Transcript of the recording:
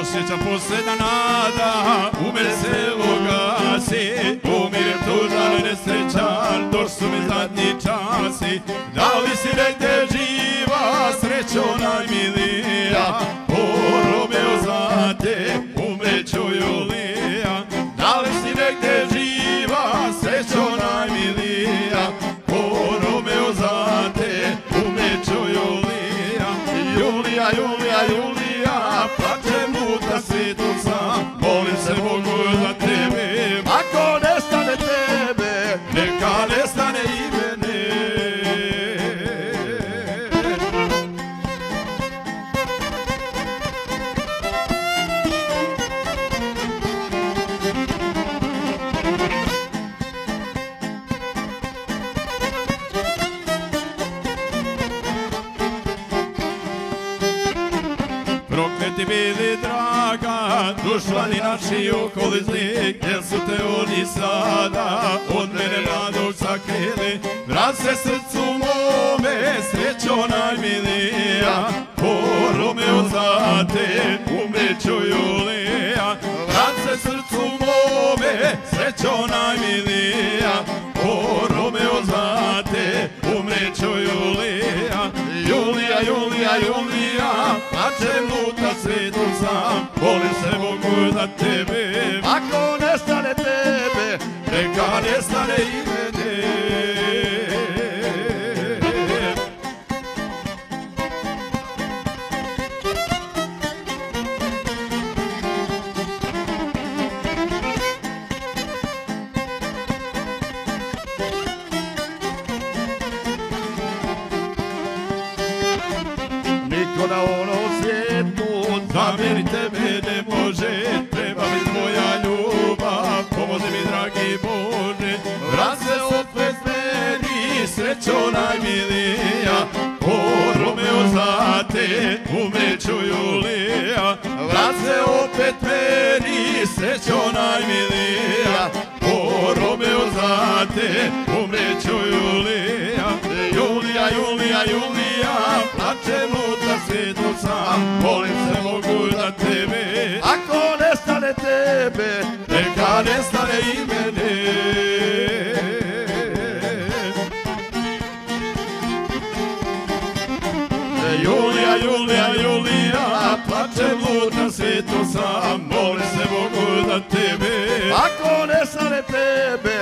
Osjećam posljedna nada, umire se gasi Umirem tužan i nesrećan, došli su mi zadnji časi. Da li si negdje živa, srećo najmilija svijetu sam Molim se Bogu za tebe, Ako nestane tebe, neka nestane i Prokleti bili draga, dušmani naši okoli zli, gdje su te oni sada od mene mladog sakrili? Vrat se srcu mome, srećo najmilija, Romeo za te umreću Julija. Vrat se srcu mome, srećo najmilija, Julija, Julija, Julija, plaćem luta svijetu sam, volim se Bogu za tebe, ako nestane tebe, neka nestane i niko na onom svijetu. Zamjeri tebe ne može, treba mi tvoja ljubav, pomozi mi dragi Bože, vrat se opet meni, srećo najmilija, o Romeo za te, umreću Julija, vrat se opet meni, srećo najmilija, o Romeo za te, umreću Julija, Julija, Julija, Julija, plaćem luta svijetu sam, volim se mogu za tebe, ako nestane tebe, neka nestane i mene. Julija, Julija, Julija, plaćem luta svijetu sam, molim se Bogu za tebe, ako nestane tebe,